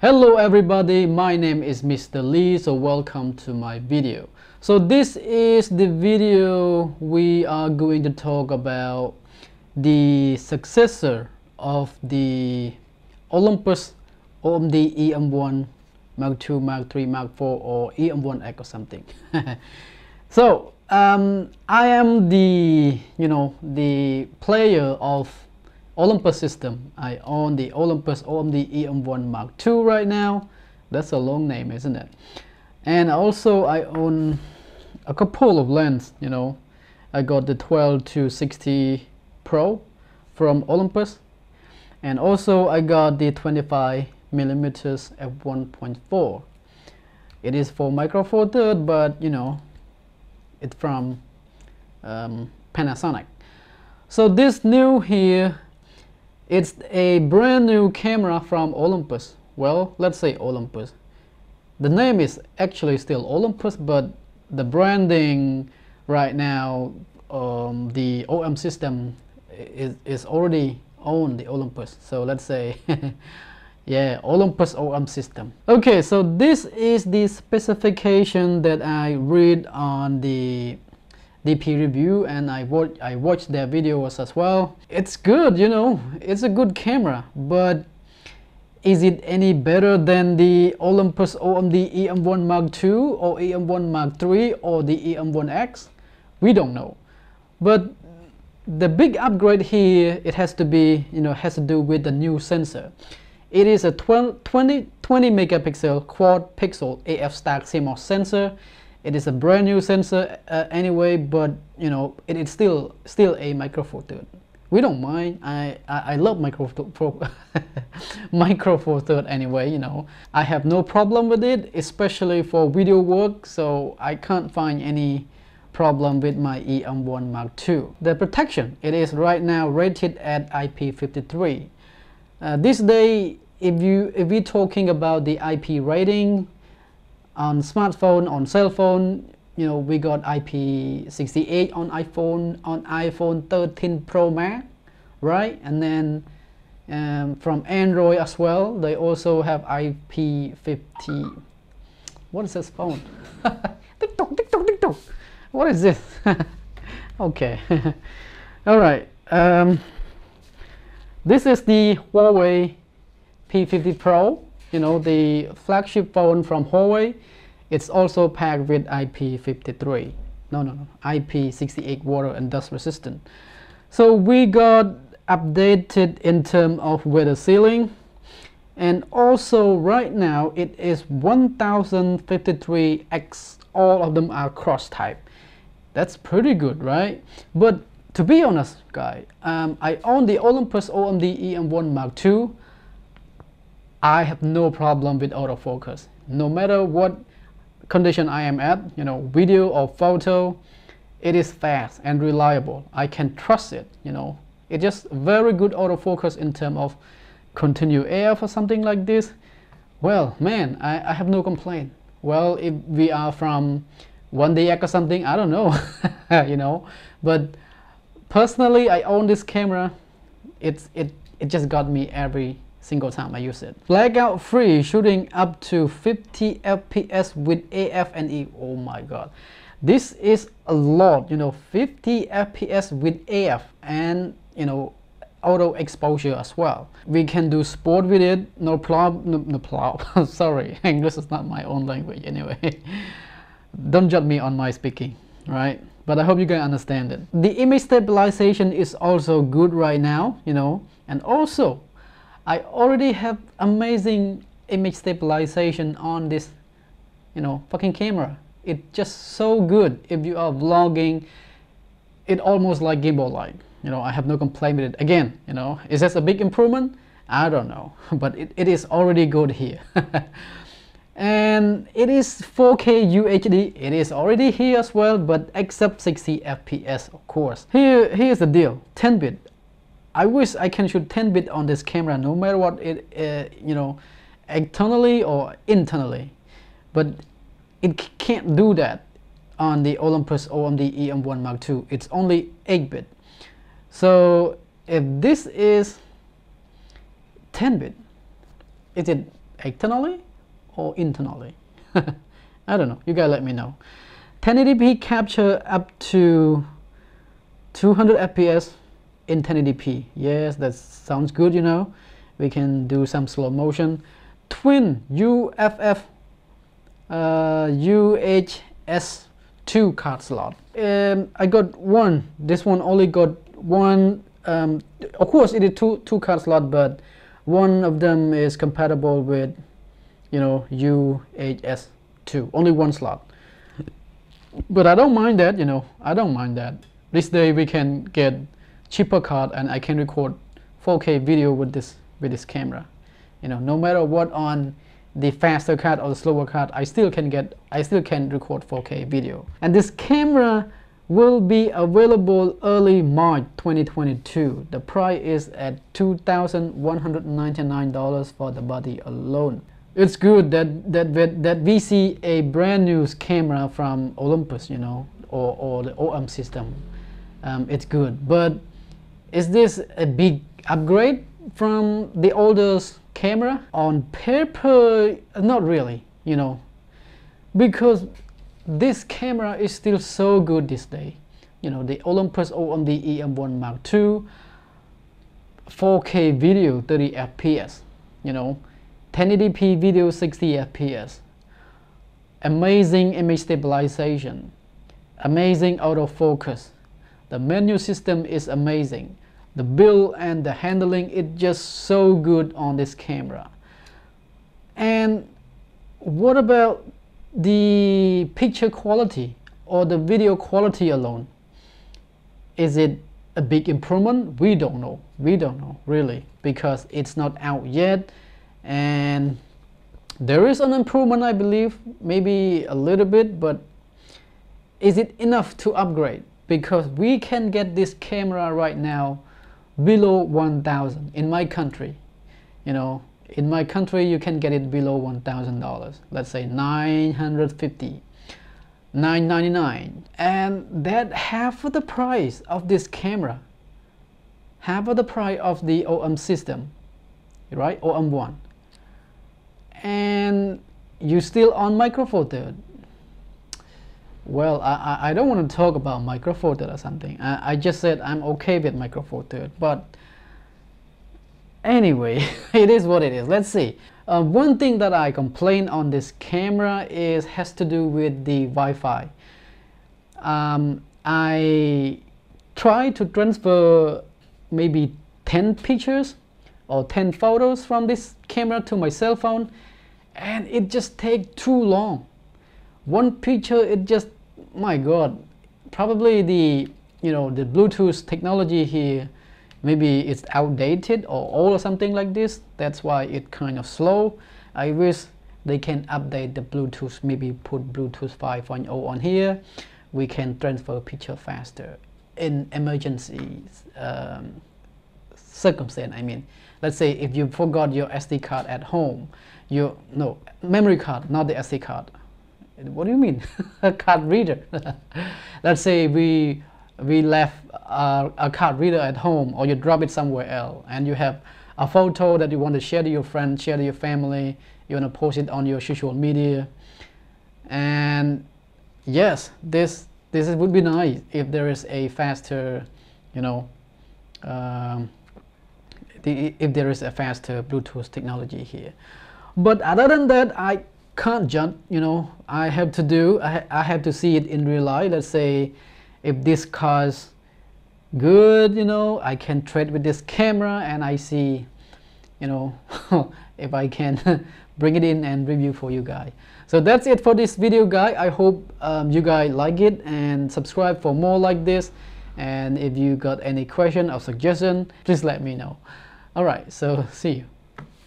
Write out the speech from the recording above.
Hello everybody, my name is Mr. Lee, so welcome to my video. So this is the video we are going to talk about the successor of the Olympus OMD EM1 Mark II, Mark III, Mark IV or EM1X or something. so um, I am the, you know, the player of Olympus system. I own the Olympus OMD EM1 Mark II right now. That's a long name, isn't it? And also I own a couple of lens, you know. I got the 12 to 60 Pro from Olympus. And also I got the 25 millimeters f1.4. It is for micro four third, but you know, it's from um, Panasonic. So this new here it's a brand new camera from Olympus. Well, let's say Olympus. The name is actually still Olympus, but the branding right now, um, the OM system is, is already on the Olympus. So let's say, yeah, Olympus OM system. Okay, so this is the specification that I read on the DP review and I watch I watched their videos as well. It's good, you know, it's a good camera, but is it any better than the Olympus OMD EM1 Mark II or EM1 Mark III or the EM1X? We don't know. But the big upgrade here, it has to be, you know, has to do with the new sensor. It is a 20, 20, 20 megapixel quad pixel AF stack CMOS sensor it is a brand new sensor uh, anyway but you know it is still still a micro four third we don't mind. I i, I love micro four micro four third anyway you know. I have no problem with it especially for video work so i can't find any problem with my em1 mark ii the protection it is right now rated at ip53 uh, this day if you if we're talking about the ip rating on smartphone, on cell phone, you know, we got IP68 on iPhone, on iPhone 13 Pro Max, right? And then um, from Android as well, they also have IP50. What is this phone? TikTok, TikTok, TikTok. What is this? okay. All right. Um, this is the Huawei P50 Pro you know the flagship phone from Huawei it's also packed with IP53 no no no IP68 water and dust resistant. So we got updated in terms of weather sealing and also right now it is 1053x all of them are cross type. That's pretty good right? But to be honest guy um, I own the Olympus OMD EM1 Mark II I have no problem with autofocus. No matter what condition I am at, you know, video or photo, it is fast and reliable. I can trust it, you know. It's just very good autofocus in terms of continue AF something like this. Well, man, I, I have no complaint. Well, if we are from 1DX or something, I don't know, you know. But personally, I own this camera. It's, it, it just got me every single time I use it. Blackout free shooting up to 50 FPS with AF and E. Oh my god. This is a lot, you know, 50 FPS with AF and, you know, auto exposure as well. We can do sport with it, no problem, no, no sorry, English is not my own language anyway. Don't judge me on my speaking, right? But I hope you can understand it. The image stabilization is also good right now, you know, and also I already have amazing image stabilization on this you know fucking camera. It's just so good if you are vlogging. It almost like gimbal like you know I have no complaint with it. Again you know is this a big improvement? I don't know but it, it is already good here. And it is 4K UHD it is already here as well but except 60 FPS of course. Here here's the deal. 10 bit I wish I can shoot 10 bit on this camera no matter what it uh, you know externally or internally. But it can't do that on the Olympus OMD EM1 Mark II it's only 8 bit. So if this is 10 bit is it externally or internally? I don't know. You guys let me know. 1080p capture up to 200 fps in 1080p yes that sounds good you know. We can do some slow motion. Twin UFF uh, UHS2 card slot. Um, I got one. This one only got one um, of course it is two two card slot but one of them is compatible with you know UHS2 only one slot. But I don't mind that you know. I don't mind that. This day we can get cheaper card and I can record 4k video with this with this camera. You know no matter what on the faster card or the slower card I still can get I still can record 4k video. And this camera will be available early March 2022 the price is at $2,199 for the body alone. It's good that that that we see a brand new camera from Olympus, you know, or, or the OM system. Um, it's good, but is this a big upgrade from the oldest camera? On paper, not really, you know, because this camera is still so good this day. You know, the Olympus OMD EM1 Mark II, 4K video, 30 FPS, you know, 1080p video 60 fps amazing image stabilization. Amazing autofocus the menu system is amazing. The build and the handling is just so good on this camera. And what about the picture quality or the video quality alone? Is it a big improvement? We don't know. We don't know really because it's not out yet. And there is an improvement I believe maybe a little bit but is it enough to upgrade because we can get this camera right now below 1000 in my country. You know in my country you can get it below $1,000 let's say 950 999 and that half of the price of this camera half of the price of the OM system right? OM1 and you still on Micro Four Third well I, I don't want to talk about Micro Four Third or something. I, I just said I'm okay with Micro Four Third but anyway it is what it is. Let's see. Uh, one thing that I complain on this camera is has to do with the Wi-Fi. Um, I try to transfer maybe 10 pictures or 10 photos from this camera to my cell phone and it just take too long. One picture it just my god probably the you know the bluetooth technology here maybe it's outdated or old or something like this. That's why it kind of slow. I wish they can update the bluetooth maybe put bluetooth 5.0 on here. We can transfer picture faster in emergencies um, circumstance i mean. Let's say if you forgot your sd card at home your no memory card, not the SD card. What do you mean? a card reader. Let's say we we left a, a card reader at home or you drop it somewhere else and you have a photo that you want to share to your friends, share to your family, you want to post it on your social media. And yes, this this would be nice if there is a faster, you know, um, the, if there is a faster Bluetooth technology here but other than that I can't jump you know I have to do I, I have to see it in real life. Let's say if this car's good you know I can trade with this camera and I see you know if I can bring it in and review for you guys. So that's it for this video guy I hope um, you guys like it and subscribe for more like this. And if you got any question or suggestion please let me know. Alright so see you